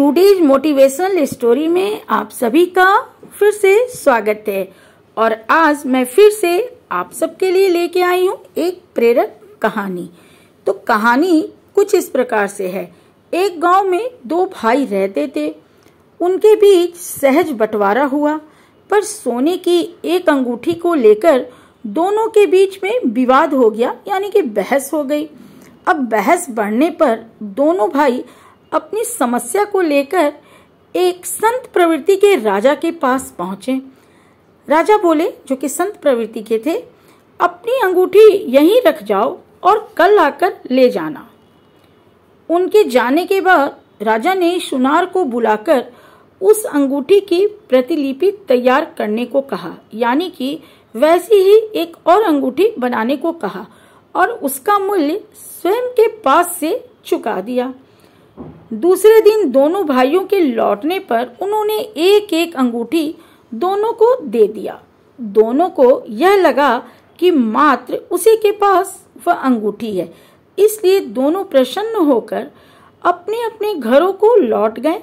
Today's motivational story में आप सभी का फिर से स्वागत है। और आज मैं फिर से आप सबके लिए लेके आई हूँ एक प्रेरक कहानी। तो कहानी कुछ इस प्रकार से है। एक गाँव में दो भाई रहते थे। उनके बीच सहज बंटवारा हुआ, पर सोने की एक अंगूठी को लेकर दोनों के बीच में विवाद हो गया, यानी कि बहस हो गई। अब बहस बढ़ने पर दोनों भाई अपनी समस्या को लेकर एक संत प्रवृत्ति के राजा के पास पहुँचे। राजा बोले, जो कि संत प्रवृत्ति के थे, अपनी अंगूठी यहीं रख जाओ और कल आकर ले जाना। उनके जाने के बाद राजा ने सुनार को बुलाकर उस अंगूठी की प्रतिलिपि तैयार करने को कहा। यानी कि वैसी ही एक और अंगूठी बनाने को कहा और उसका मूल्य स्वयं के पास से चुका दिया। दूसरे दिन दोनों भाइयों के लौटने पर उन्होंने एक एक अंगूठी दोनों को दे दिया। दोनों को यह लगा कि मात्र उसी के पास वह अंगूठी है। इसलिए दोनों प्रसन्न होकर अपने अपने घरों को लौट गए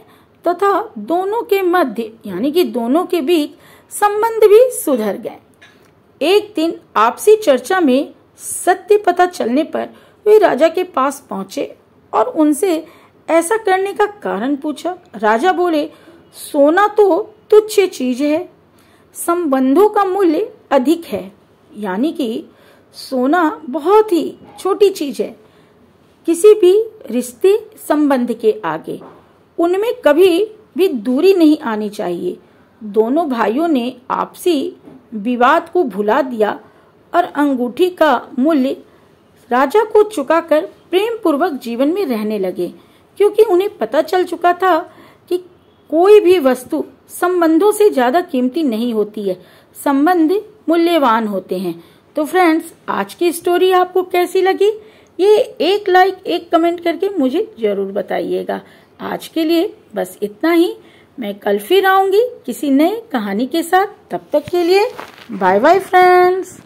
तथा दोनों के मध्य, यानी कि दोनों के बीच संबंध भी सुधर गए। एक दिन आपसी चर्चा में सत्य पता चलने पर वे राजा के पास पहुँचे और उनसे ऐसा करने का कारण पूछा। राजा बोले, सोना तो तुच्छ चीज़ है। संबंधों का मूल्य अधिक है। यानी कि सोना बहुत ही छोटी चीज़ है। किसी भी रिश्ते संबंध के आगे, उनमें कभी भी दूरी नहीं आनी चाहिए। दोनों भाइयों ने आपसी विवाद को भुला दिया और अंगूठी का मूल्य राजा को चुकाकर प्रेम पूर्वक जीवन में रहने लगे। क्योंकि उन्हें पता चल चुका था कि कोई भी वस्तु संबंधों से ज़्यादा कीमती नहीं होती है। संबंध मूल्यवान होते हैं। तो फ्रेंड्स आज की स्टोरी आपको कैसी लगी? ये एक लाइक एक कमेंट करके मुझे ज़रूर बताइएगा। आज के लिए बस इतना ही। मैं कल फिर आऊँगी किसी नए कहानी के साथ। तब तक के लिए बाय बाय फ्रेंड्स